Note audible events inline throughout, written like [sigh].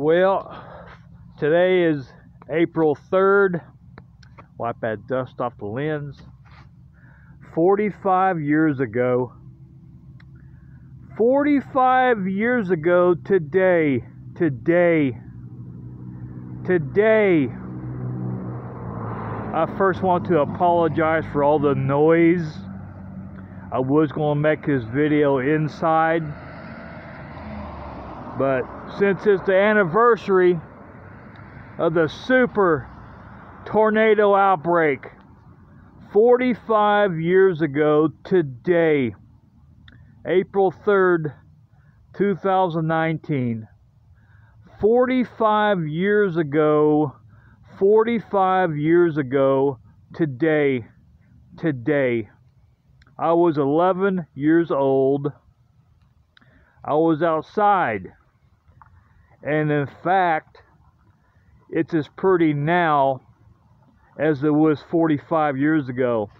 Well, today is April 3rd. Wipe that dust off the lens. 45 years ago, 45 years ago today, today, today, I first want to apologize for all the noise. I was going to make this video inside, but since it's the anniversary of the super tornado outbreak 45 years ago today, April 3rd, 2019. 45 years ago, 45 years ago today, today, I was 11 years old. I was outside and in fact, it's as pretty now as it was 45 years ago.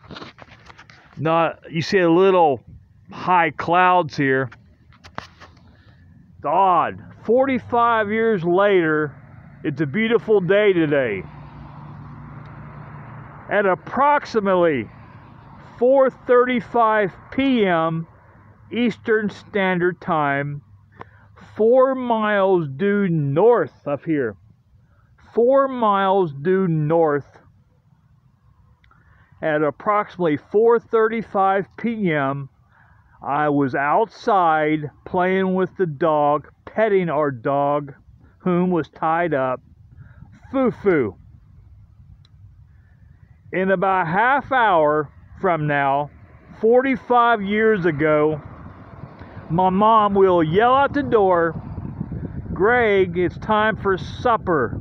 Not, you see a little high clouds here. It's odd. 45 years later, it's a beautiful day today. At approximately 4:35 p.m. Eastern Standard Time, four miles due north of here. Four miles due north at approximately 4:35 p.m. I was outside playing with the dog, petting our dog, whom was tied up, Fufu. In about half hour from now, 45 years ago, my mom will yell out the door, Greg, it's time for supper.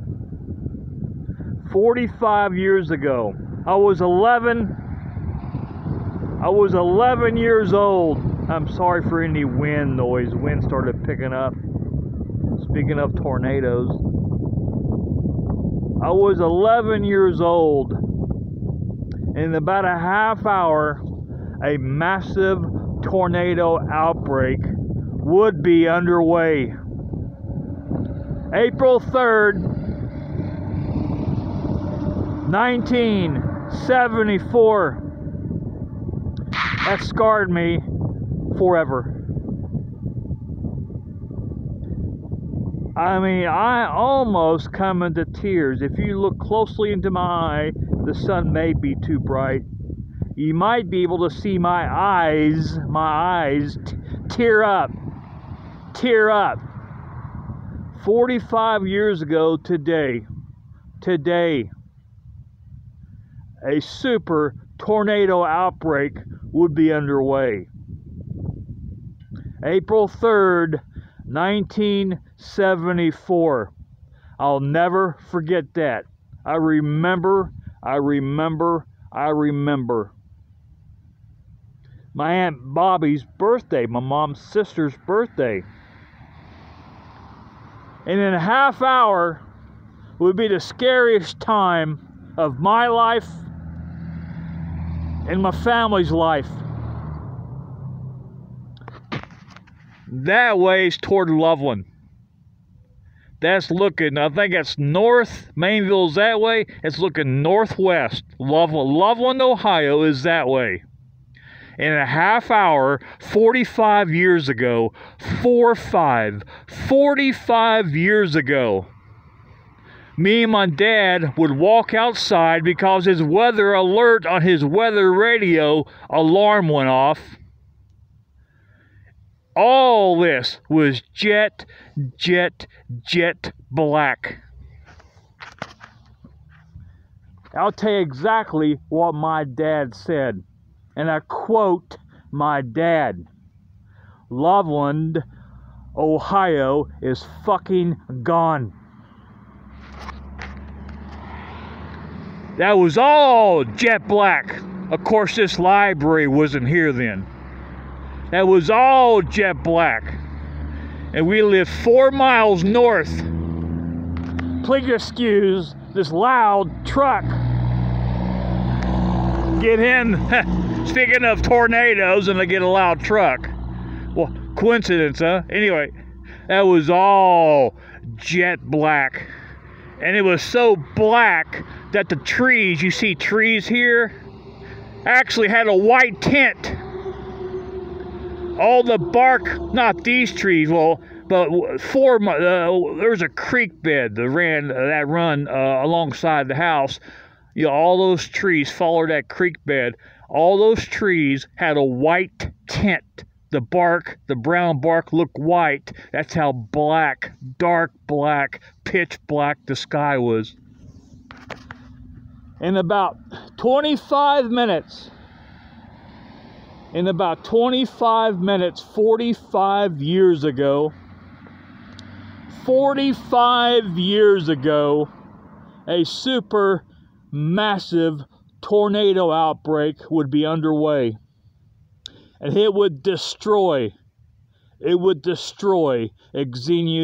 45 years ago. I was 11. I was 11 years old. I'm sorry for any wind noise. Wind started picking up. Speaking of tornadoes, I was 11 years old. In about a half hour, a massive tornado outbreak would be underway. April 3rd, 1974. That scarred me forever. I mean, I almost come into tears. If you look closely into my eye, the sun may be too bright you might be able to see my eyes, my eyes tear up, tear up. 45 years ago today, today, a super tornado outbreak would be underway. April 3rd, 1974. I'll never forget that. I remember, I remember, I remember my Aunt Bobby's birthday, my mom's sister's birthday. And in a half hour would be the scariest time of my life and my family's life. That way is toward Loveland. That's looking, I think it's north. Maineville's that way. It's looking northwest. Loveland, Loveland, Ohio is that way in a half hour 45 years ago. 4 5. 45 years ago. Me and my dad would walk outside because his weather alert on his weather radio alarm went off. All this was jet, jet, jet black. I'll tell you exactly what my dad said and I quote my dad Loveland, Ohio is fucking gone. That was all jet black. Of course, this library wasn't here then. That was all jet black. And we lived four miles north. Please excuse this loud truck. Get in. [laughs] Speaking of tornadoes and I get a loud truck. Well, coincidence, huh? Anyway, that was all jet black. And it was so black that the trees, you see trees here, actually had a white tint. All the bark, not these trees, well, but four, uh, there was a creek bed that ran, that run uh, alongside the house. You know, all those trees followed that creek bed. All those trees had a white tint. The bark, the brown bark looked white. That's how black, dark black, pitch black the sky was. In about 25 minutes, in about 25 minutes, 45 years ago, 45 years ago, a super massive tornado outbreak would be underway. And it would destroy, it would destroy Xenia